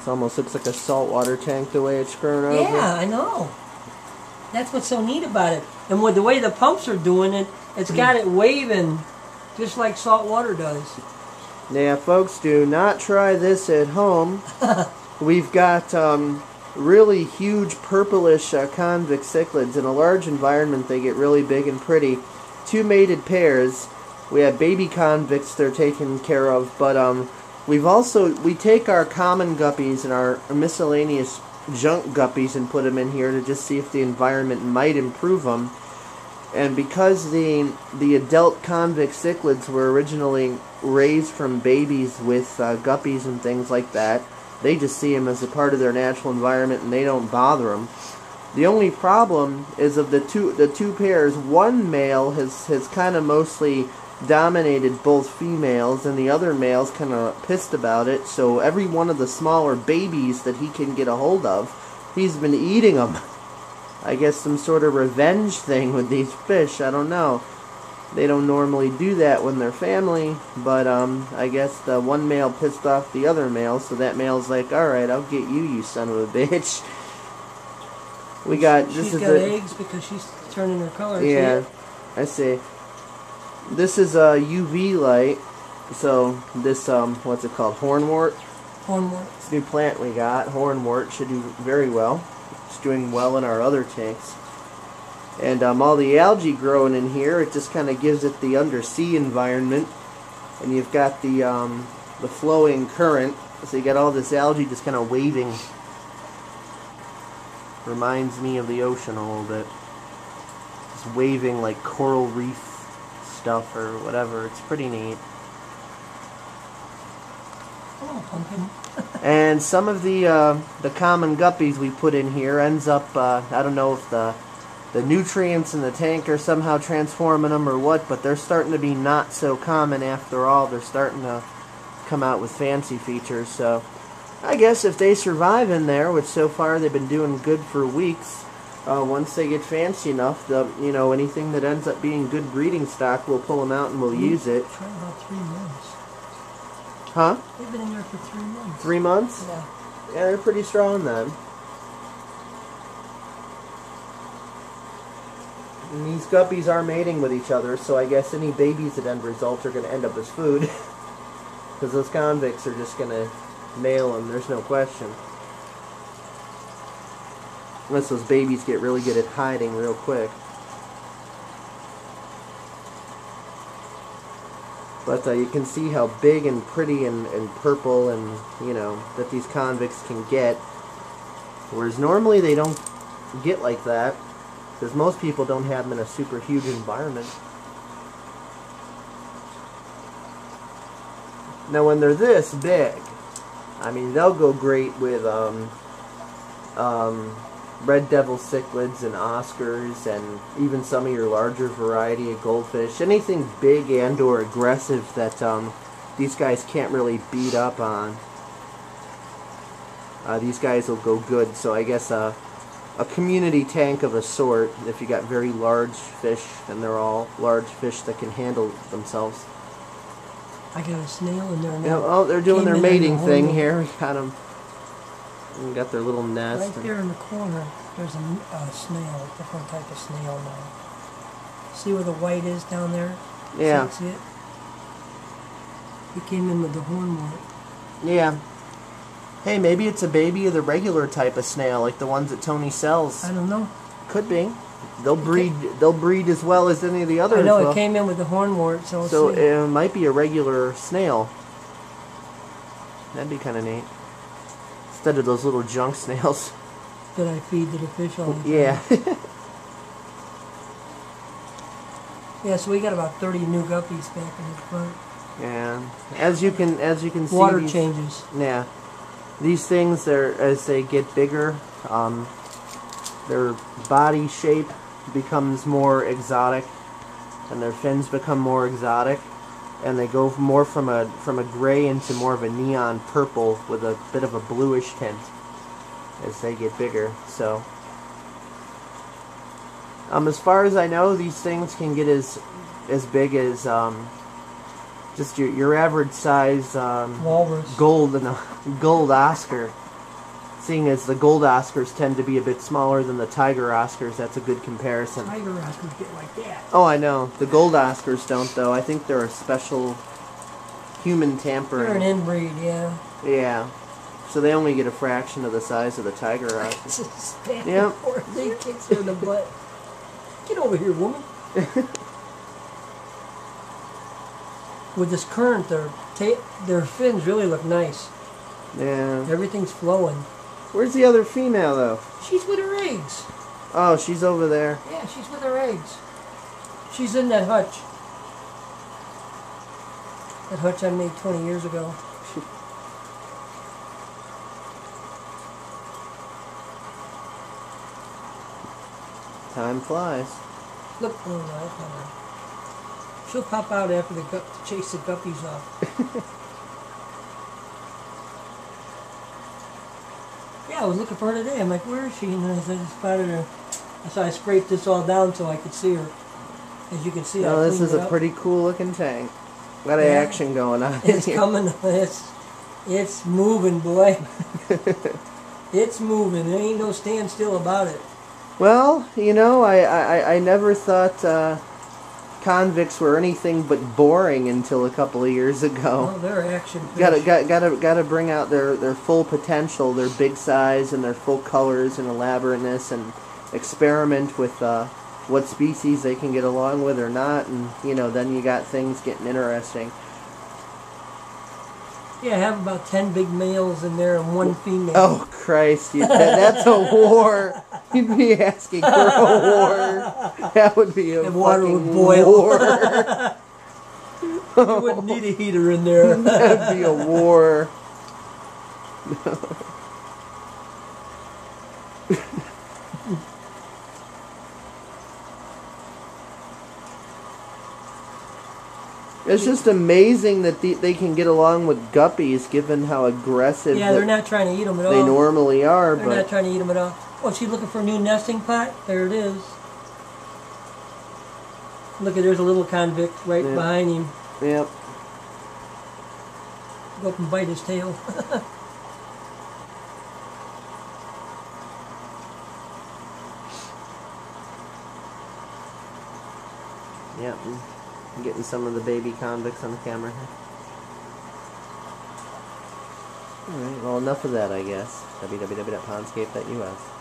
It almost looks like a saltwater tank the way it's grown over. Yeah, I know. That's what's so neat about it. And with the way the pumps are doing it, it's got it waving just like salt water does. Yeah, folks, do not try this at home. We've got um, really huge purplish uh, convict cichlids. In a large environment, they get really big and pretty. Two mated pairs. We have baby convicts they're taken care of, but um, we've also we take our common guppies and our miscellaneous junk guppies and put them in here to just see if the environment might improve them. And because the the adult convict cichlids were originally raised from babies with uh, guppies and things like that, they just see them as a part of their natural environment and they don't bother them. The only problem is of the two the two pairs, one male has has kind of mostly dominated both females and the other male's kind of pissed about it. So every one of the smaller babies that he can get a hold of, he's been eating them. I guess some sort of revenge thing with these fish. I don't know. They don't normally do that when they're family, but um, I guess the one male pissed off the other male, so that male's like, "All right, I'll get you, you son of a bitch." We got this She's is got a, eggs because she's turning her color. yeah? I see. This is a UV light. So this um, what's it called? Hornwort. Hornwort. This new plant we got, hornwort, should do very well. It's doing well in our other tanks. And um, all the algae growing in here, it just kind of gives it the undersea environment. And you've got the um, the flowing current, so you got all this algae just kind of waving. Reminds me of the ocean a little bit. Just waving like coral reef stuff or whatever. It's pretty neat. Oh, pumpkin. And some of the uh, the common guppies we put in here ends up uh, I don't know if the the nutrients in the tank are somehow transforming them or what, but they're starting to be not so common after all. They're starting to come out with fancy features. So I guess if they survive in there, which so far they've been doing good for weeks, uh, once they get fancy enough, the you know anything that ends up being good breeding stock, we'll pull them out and we'll use it. About three months. Huh? They've been in there for three months. Three months? Yeah. Yeah, they're pretty strong then. And these guppies are mating with each other, so I guess any babies that end result are going to end up as food. Because those convicts are just going to nail them, there's no question. Unless those babies get really good at hiding real quick. But uh, you can see how big and pretty and, and purple and, you know, that these convicts can get. Whereas normally they don't get like that. Because most people don't have them in a super huge environment. Now when they're this big, I mean, they'll go great with um, um, red devil cichlids and oscars and even some of your larger variety of goldfish. Anything big and or aggressive that um, these guys can't really beat up on. Uh, these guys will go good. So I guess uh, a community tank of a sort if you got very large fish and they're all large fish that can handle themselves. I got a snail in there now. Yeah, oh, they're doing Came their mating thing here. We got them. We got their little nest. Right and- there in the corner, there's a, a snail, a different type of snail now. See where the white is down there? Yeah. See, see it? He came in with the hornwort. Yeah. Hey, maybe it's a baby of the regular type of snail, like the ones that Tony sells. I don't know. Could be. They'll breed. They'll breed as well as any of the others. I know will. it came in with the hornwort, so, So let's see. it might be a regular snail. That'd be kind of neat. Instead of those little junk snails. that I feed to the fish all the time. Yeah. Yeah, so we got about 30 new guppies back in the front. yeah. As you can, as you can see. Water these- changes. Yeah. These things, they're, as they get bigger, um, their body shape becomes more exotic, and their fins become more exotic, and they go more from a from a gray into more of a neon purple with a bit of a bluish tint as they get bigger. So, um, as far as I know, these things can get as as big as um, just your your average size um, Walrus. gold and a gold Oscar. Seeing as the gold Oscars tend to be a bit smaller than the tiger Oscars, that's a good comparison. Tiger Oscars get like that. Oh, I know. The gold Oscars don't, though. I think they're a special human tampering. They're an inbreed, yeah. Yeah. So they only get a fraction of the size of the tiger Oscars. It's a span Yep. before they kicks her in the butt. Get over here, woman. With this current, their their fins really look nice. Yeah. Everything's flowing. Where's the other female, though? She's with her eggs. Oh, she's over there. Yeah, she's with her eggs. She's in that hutch. That hutch I made 20 years ago. Time flies. Look, oh, no, that's not her. She'll pop out after the gup to chase the guppies off. yeah, I was looking for her today. I'm like, where is she? And then I said, I spotted her. So I scraped this all down so I could see her. As you can see, I Oh, this is a up. pretty cool looking tank. A lot of Yeah. action going on It's here. coming. It's it's moving, boy. it's moving. There ain't no standstill about it. Well, you know, I, I, I never thought uh, convicts were anything but boring until a couple of years ago. Oh, they're action. Gotta, fish. got, gotta, gotta bring out their, their full potential, their big size and their full colors and elaborateness, and experiment with uh, what species they can get along with or not, and you know, then you got things getting interesting. Yeah, have about ten big males in there and one female. Oh Christ! You, that, that's a war. You'd be asking for a war. That would be a The water would boil. war. You wouldn't need a heater in there. That'd be a war. It's just amazing that the, they can get along with guppies, given how aggressive yeah, they're not trying to eat them at all. they normally are. But. They're but not trying to eat them at all. Oh, she's looking for a new nesting pot? There it is. Look at there's a little convict right Yeah. behind him. Yep. Go up and bite his tail. Yep. I'm getting some of the baby convicts on the camera here. Alright, well enough of that I guess. www.pondscape.us